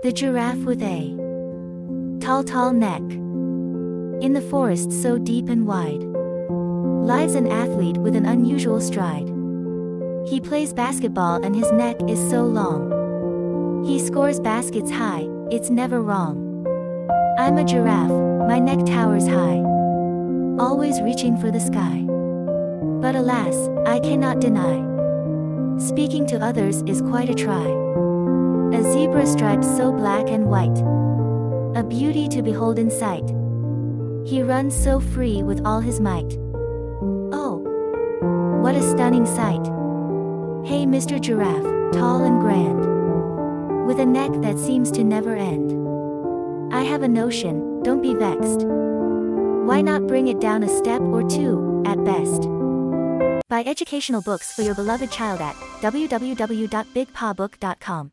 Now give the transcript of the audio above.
The giraffe with a tall, tall neck. In the forest so deep and wide, lies an athlete with an unusual stride. He plays basketball and his neck is so long. He scores baskets high, it's never wrong. I'm a giraffe, my neck towers high. Always reaching for the sky. But alas, I cannot deny. Speaking to others is quite a try. A zebra stripe so black and white. A beauty to behold in sight. He runs so free with all his might. Oh! What a stunning sight! Hey Mr. Giraffe, tall and grand. With a neck that seems to never end. I have a notion, don't be vexed. Why not bring it down a step or two, at best? Buy educational books for your beloved child at www.bigbabook.com.